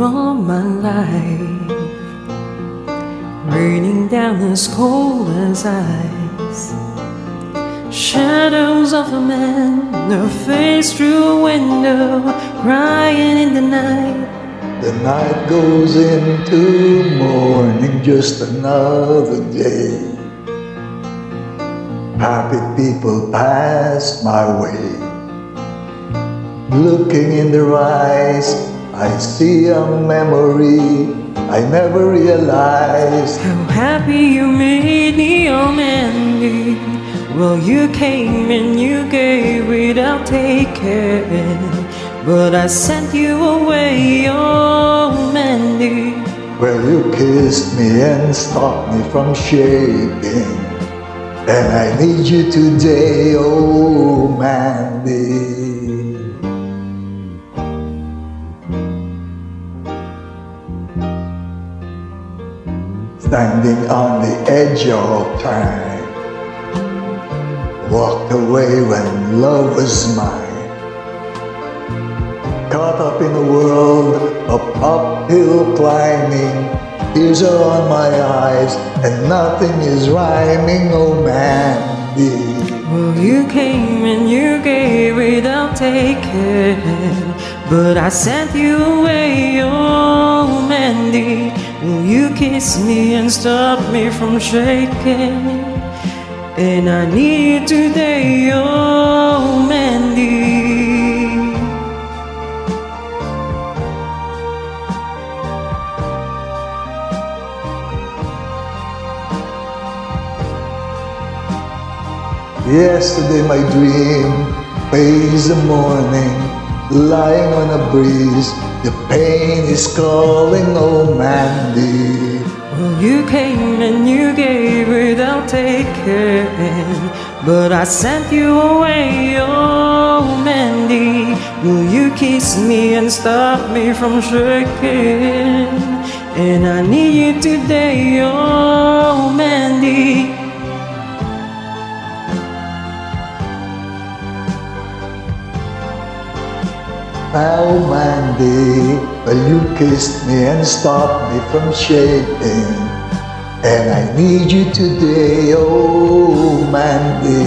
all my life, raining down as cold as ice. Shadows of a man, a face through a window, crying in the night. The night goes into morning, just another day. Happy people pass my way. Looking in their eyes, I see a memory I never realized. How happy you made me, oh Mandy. Well, you came and you gave without taking. But I sent you away, oh Mandy. Well, you kissed me and stopped me from shaking. And I need you today, oh Mandy. Standing on the edge of time, walked away when love was mine. Caught up in a world of uphill climbing, tears are on my eyes, and nothing is rhyming, oh Mandy. Well, you came and you gave without taking. But I sent you away, oh. Will you kiss me and stop me from shaking? And I need today, oh Mandy. Yesterday my dream pays the morning, lying on a breeze. The pain is calling, oh Mandy. Well, you came and you gave without taking. But I sent you away, oh Mandy. Will you kiss me and stop me from shaking? And I need you today, oh Mandy. Oh Mandy, well you kissed me and stopped me from shaking. And I need you today, oh Mandy.